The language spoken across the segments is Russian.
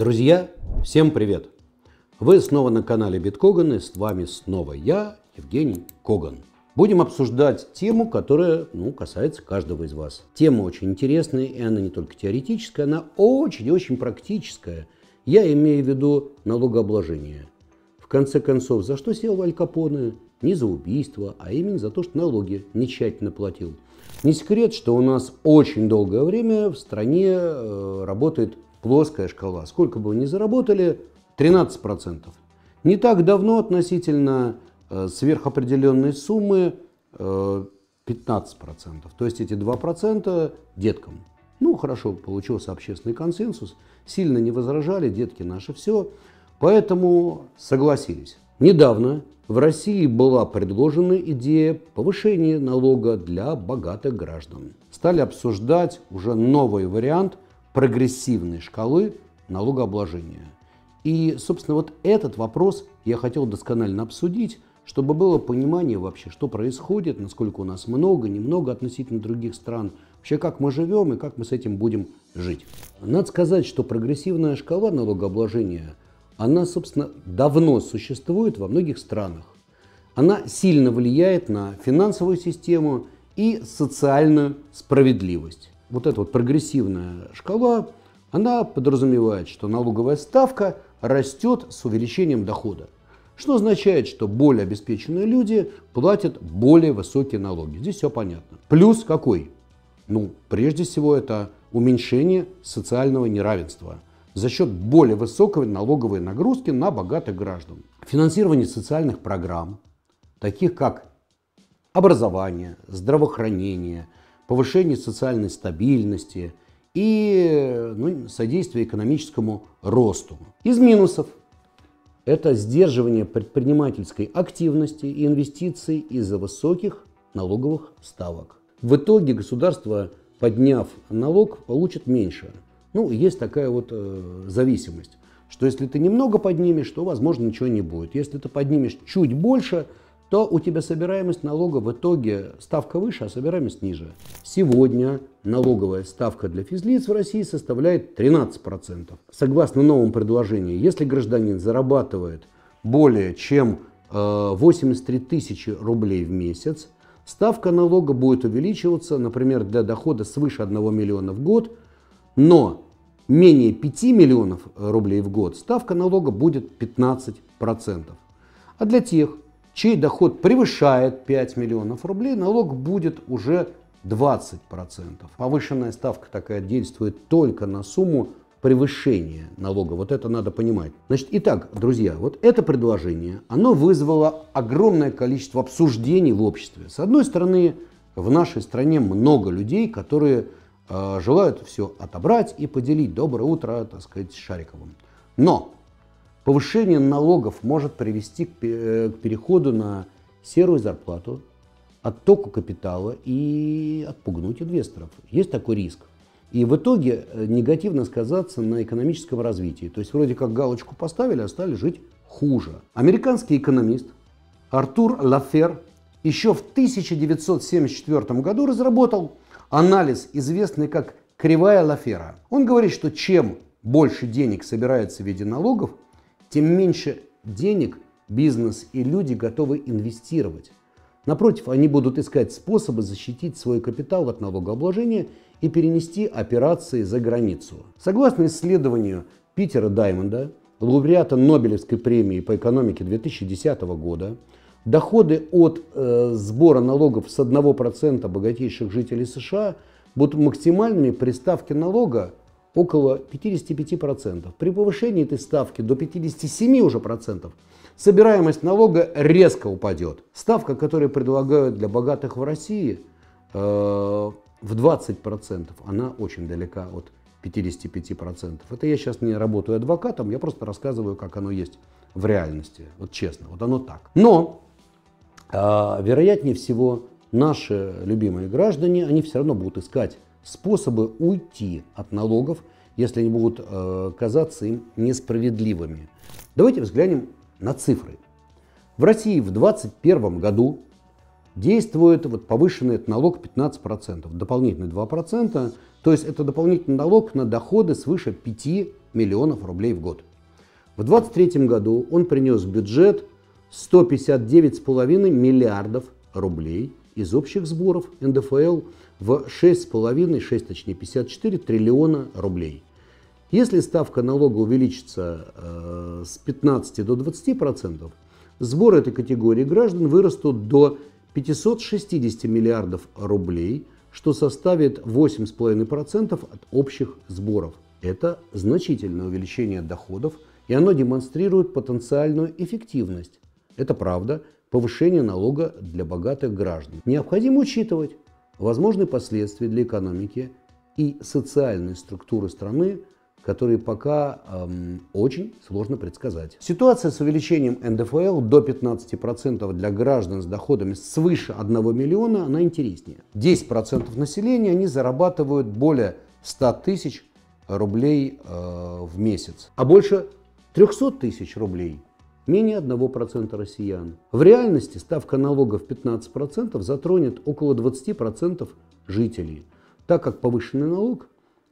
Друзья, всем привет! Вы снова на канале Биткоган и с вами снова я, Евгений Коган. Будем обсуждать тему, которая ну, касается каждого из вас. Тема очень интересная, и она не только теоретическая, она очень и очень практическая. Я имею в виду налогообложение. В конце концов, за что сел Аль Капоне? Не за убийство, а именно за то, что налоги не тщательно платил. Не секрет, что у нас очень долгое время в стране э, работает плоская шкала. Сколько бы вы ни заработали, 13%. Не так давно относительно э, сверхопределенной суммы э, 15%. То есть эти 2% деткам. Ну, хорошо, получился общественный консенсус. Сильно не возражали, детки наши все. Поэтому согласились. Недавно в России была предложена идея повышения налога для богатых граждан. Стали обсуждать уже новый вариант прогрессивной шкалы налогообложения. И, собственно, вот этот вопрос я хотел досконально обсудить, чтобы было понимание вообще, что происходит, насколько у нас много, немного относительно других стран, вообще как мы живем и как мы с этим будем жить. Надо сказать, что прогрессивная шкала налогообложения, она, собственно, давно существует во многих странах. Она сильно влияет на финансовую систему и социальную справедливость. Вот эта вот прогрессивная шкала, она подразумевает, что налоговая ставка растет с увеличением дохода. Что означает, что более обеспеченные люди платят более высокие налоги. Здесь все понятно. Плюс какой? Ну, прежде всего, это уменьшение социального неравенства за счет более высокой налоговой нагрузки на богатых граждан. Финансирование социальных программ, таких как образование, здравоохранение, повышение социальной стабильности и ну, содействие экономическому росту. Из минусов это сдерживание предпринимательской активности и инвестиций из-за высоких налоговых ставок. В итоге государство, подняв налог, получит меньше. Ну, есть такая вот э, зависимость, что если ты немного поднимешь, то, возможно, ничего не будет. Если ты поднимешь чуть больше, то у тебя собираемость налога в итоге ставка выше, а собираемость ниже. Сегодня налоговая ставка для физлиц в России составляет 13%. Согласно новому предложению, если гражданин зарабатывает более чем 83 э, тысячи рублей в месяц, ставка налога будет увеличиваться, например, для дохода свыше 1 миллиона в год, но менее 5 миллионов рублей в год ставка налога будет 15%. А для тех, чей доход превышает 5 миллионов рублей, налог будет уже 20%. Повышенная ставка такая действует только на сумму превышения налога. Вот это надо понимать. Значит, итак, друзья, вот это предложение, оно вызвало огромное количество обсуждений в обществе. С одной стороны, в нашей стране много людей, которые э, желают все отобрать и поделить. Доброе утро, так сказать, Шариковым. Но Повышение налогов может привести к э, переходу на серую зарплату, оттоку капитала и отпугнуть инвесторов. Есть такой риск. И в итоге э, негативно сказаться на экономическом развитии. То есть вроде как галочку поставили, а стали жить хуже. Американский экономист Артур Лафер еще в 1974 году разработал анализ, известный как кривая Лафера. Он говорит, что чем больше денег собирается в виде налогов, тем меньше денег бизнес и люди готовы инвестировать. Напротив, они будут искать способы защитить свой капитал от налогообложения и перенести операции за границу. Согласно исследованию Питера Даймонда, лауреата Нобелевской премии по экономике 2010 года, доходы от э, сбора налогов с 1% богатейших жителей США будут максимальными при ставке налога около 55%. При повышении этой ставки до 57 уже процентов собираемость налога резко упадет. Ставка, которую предлагают для богатых в России, э, в 20%, она очень далека от 55%. Это я сейчас не работаю адвокатом, я просто рассказываю, как оно есть в реальности. Вот честно, вот оно так. Но, э, вероятнее всего, наши любимые граждане, они все равно будут искать способы уйти от налогов, если они будут э, казаться им несправедливыми. Давайте взглянем на цифры. В России в 2021 году действует вот повышенный налог 15%, дополнительный 2%, то есть это дополнительный налог на доходы свыше 5 миллионов рублей в год. В 2023 году он принес в бюджет 159,5 миллиардов рублей из общих сборов НДФЛ в 6,5, 6 точнее 54 триллиона рублей. Если ставка налога увеличится э, с 15 до 20 процентов, сборы этой категории граждан вырастут до 560 миллиардов рублей, что составит 8,5% от общих сборов. Это значительное увеличение доходов, и оно демонстрирует потенциальную эффективность. Это правда, повышение налога для богатых граждан. Необходимо учитывать возможные последствия для экономики и социальной структуры страны которые пока эм, очень сложно предсказать. Ситуация с увеличением НДФЛ до 15% для граждан с доходами свыше 1 миллиона, она интереснее. 10% населения, они зарабатывают более 100 тысяч рублей э, в месяц, а больше 300 тысяч рублей менее 1% россиян. В реальности ставка налогов 15% затронет около 20% жителей, так как повышенный налог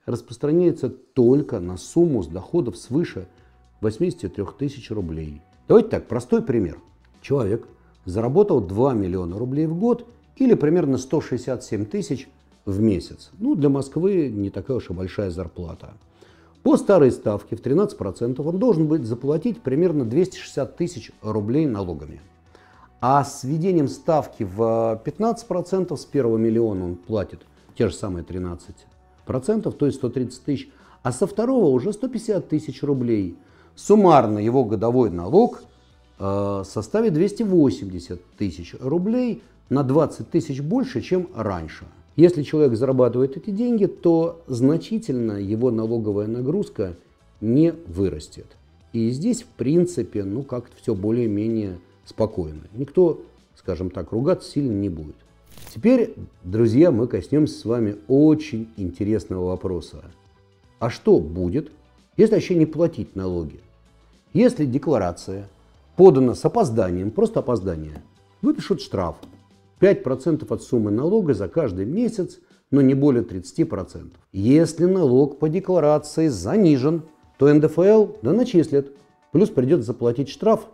распространяется только на сумму с доходов свыше 83 тысяч рублей. Давайте так, простой пример. Человек заработал 2 миллиона рублей в год или примерно 167 тысяч в месяц. Ну, для Москвы не такая уж и большая зарплата. По старой ставке в 13% он должен будет заплатить примерно 260 тысяч рублей налогами. А с введением ставки в 15% с первого миллиона он платит те же самые 13 процентов, то есть 130 тысяч, а со второго уже 150 тысяч рублей. Суммарно его годовой налог э, составит 280 тысяч рублей, на 20 тысяч больше, чем раньше. Если человек зарабатывает эти деньги, то значительно его налоговая нагрузка не вырастет. И здесь, в принципе, ну как-то все более-менее спокойно. Никто, скажем так, ругаться сильно не будет. Теперь, друзья, мы коснемся с вами очень интересного вопроса. А что будет, если вообще не платить налоги? Если декларация подана с опозданием, просто опоздание, выпишут штраф 5% от суммы налога за каждый месяц, но не более 30%. Если налог по декларации занижен, то НДФЛ да начислят. Плюс придется заплатить штраф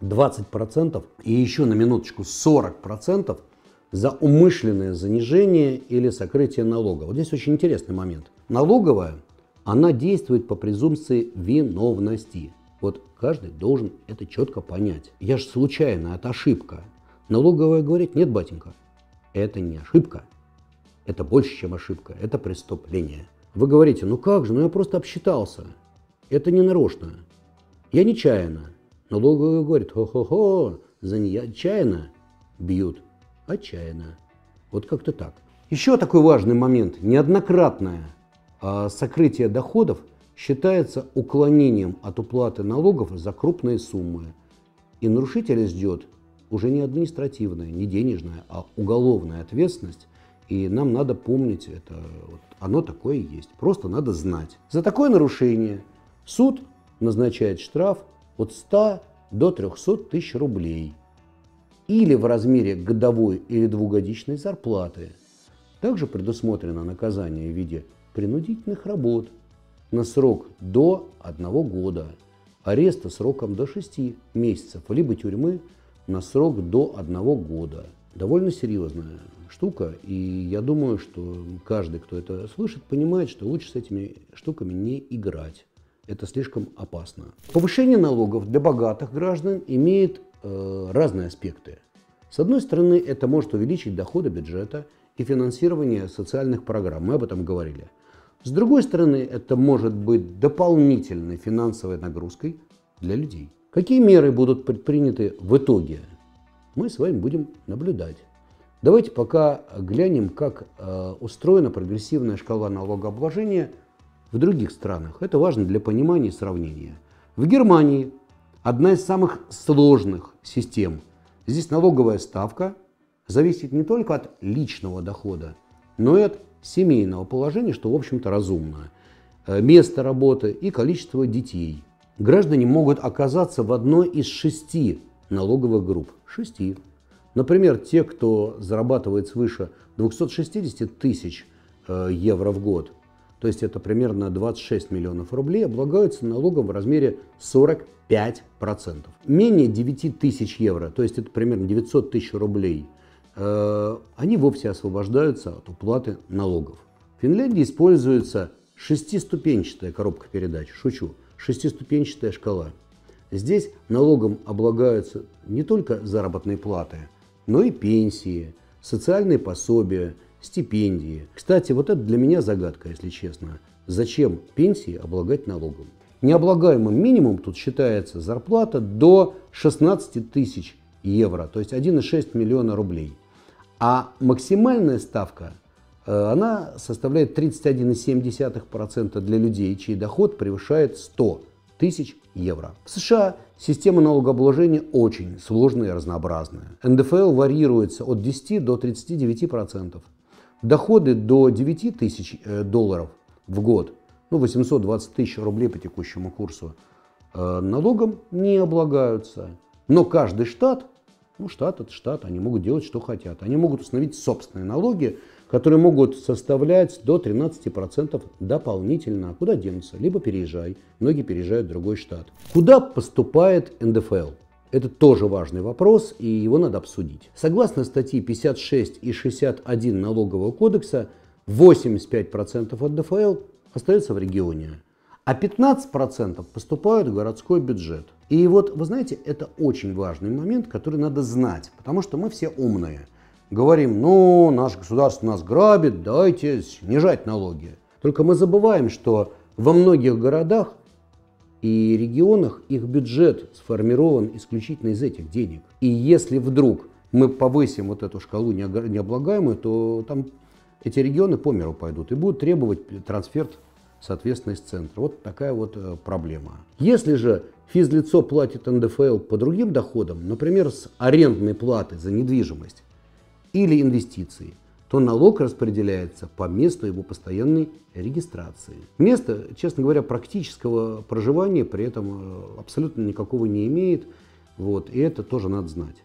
20% и еще на минуточку 40% за умышленное занижение или сокрытие налога. Вот здесь очень интересный момент. Налоговая, она действует по презумпции виновности. Вот каждый должен это четко понять. Я же случайно, это ошибка. Налоговая говорит, нет, батенька, это не ошибка. Это больше, чем ошибка, это преступление. Вы говорите, ну как же, ну я просто обсчитался. Это не нарочно. Я нечаянно. Налоговая говорит, хо-хо-хо, за нечаянно бьют отчаянно. Вот как-то так. Еще такой важный момент. Неоднократное э, сокрытие доходов считается уклонением от уплаты налогов за крупные суммы. И нарушителя ждет уже не административная, не денежная, а уголовная ответственность. И нам надо помнить это. Вот оно такое есть. Просто надо знать. За такое нарушение суд назначает штраф от 100 до 300 тысяч рублей – или в размере годовой или двухгодичной зарплаты. Также предусмотрено наказание в виде принудительных работ на срок до одного года, ареста сроком до 6 месяцев, либо тюрьмы на срок до одного года. Довольно серьезная штука, и я думаю, что каждый, кто это слышит, понимает, что лучше с этими штуками не играть. Это слишком опасно. Повышение налогов для богатых граждан имеет Э, разные аспекты. С одной стороны, это может увеличить доходы бюджета и финансирование социальных программ, мы об этом говорили. С другой стороны, это может быть дополнительной финансовой нагрузкой для людей. Какие меры будут предприняты в итоге? Мы с вами будем наблюдать. Давайте пока глянем, как э, устроена прогрессивная шкала налогообложения в других странах. Это важно для понимания и сравнения. В Германии одна из самых сложных систем. Здесь налоговая ставка зависит не только от личного дохода, но и от семейного положения, что, в общем-то, разумно, э, место работы и количество детей. Граждане могут оказаться в одной из шести налоговых групп. Шести. Например, те, кто зарабатывает свыше 260 тысяч э, евро в год, то есть это примерно 26 миллионов рублей, облагаются налогом в размере 45%. Менее 9 тысяч евро, то есть это примерно 900 тысяч рублей, э, они вовсе освобождаются от уплаты налогов. В Финляндии используется шестиступенчатая коробка передач, шучу, шестиступенчатая шкала. Здесь налогом облагаются не только заработные платы, но и пенсии, социальные пособия, стипендии. Кстати, вот это для меня загадка, если честно. Зачем пенсии облагать налогом? Необлагаемым минимум тут считается зарплата до 16 тысяч евро, то есть 1,6 миллиона рублей. А максимальная ставка, она составляет 31,7% для людей, чей доход превышает 100 тысяч евро. В США система налогообложения очень сложная и разнообразная. НДФЛ варьируется от 10 до 39%. Доходы до 9 тысяч э, долларов в год, ну 820 тысяч рублей по текущему курсу, э, налогом не облагаются. Но каждый штат, ну штат это штат, они могут делать, что хотят. Они могут установить собственные налоги, которые могут составлять до 13% дополнительно. А куда денутся? Либо переезжай. Многие переезжают в другой штат. Куда поступает НДФЛ? Это тоже важный вопрос, и его надо обсудить. Согласно статьи 56 и 61 Налогового кодекса, 85% от ДФЛ остается в регионе, а 15% поступают в городской бюджет. И вот, вы знаете, это очень важный момент, который надо знать, потому что мы все умные. Говорим, ну, наше государство нас грабит, давайте снижать налоги. Только мы забываем, что во многих городах и регионах их бюджет сформирован исключительно из этих денег. И если вдруг мы повысим вот эту шкалу необлагаемую, то там эти регионы по миру пойдут и будут требовать трансферт, соответственно, из центра. Вот такая вот э, проблема. Если же физлицо платит НДФЛ по другим доходам, например, с арендной платы за недвижимость или инвестиции, то налог распределяется по месту его постоянной регистрации. Место, честно говоря, практического проживания при этом э, абсолютно никакого не имеет, вот, и это тоже надо знать.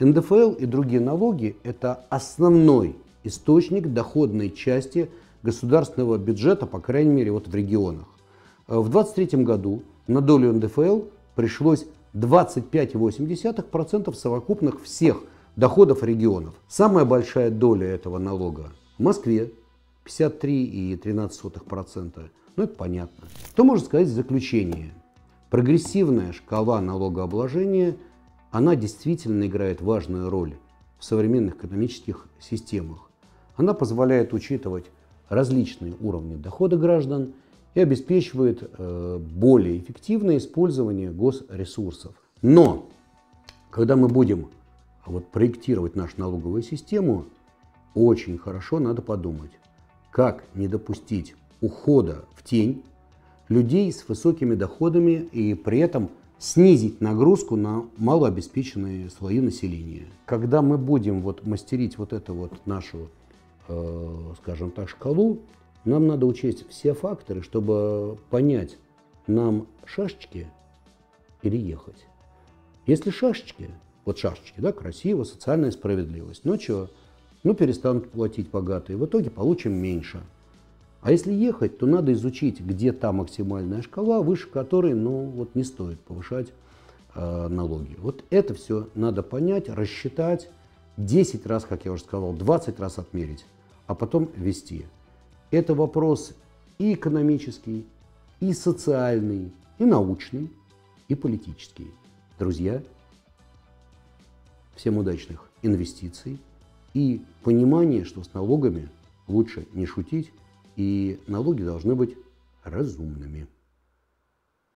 НДФЛ и другие налоги – это основной источник доходной части государственного бюджета, по крайней мере, вот в регионах. Э, в 2023 году на долю НДФЛ пришлось 25,8% совокупных всех доходов регионов. Самая большая доля этого налога в Москве 53,13%. Ну, это понятно. Что можно сказать в заключение? Прогрессивная шкала налогообложения, она действительно играет важную роль в современных экономических системах. Она позволяет учитывать различные уровни дохода граждан и обеспечивает э, более эффективное использование госресурсов. Но, когда мы будем а вот проектировать нашу налоговую систему очень хорошо надо подумать, как не допустить ухода в тень людей с высокими доходами и при этом снизить нагрузку на малообеспеченные слои населения. Когда мы будем вот мастерить вот эту вот нашу, э, скажем так, шкалу, нам надо учесть все факторы, чтобы понять, нам шашечки или ехать. Если шашечки, вот шашечки, да, красиво, социальная справедливость. Ну что, ну перестанут платить богатые, в итоге получим меньше. А если ехать, то надо изучить, где та максимальная шкала, выше которой, ну, вот не стоит повышать э, налоги. Вот это все надо понять, рассчитать, 10 раз, как я уже сказал, 20 раз отмерить, а потом вести. Это вопрос и экономический, и социальный, и научный, и политический. Друзья, Всем удачных инвестиций и понимания, что с налогами лучше не шутить, и налоги должны быть разумными.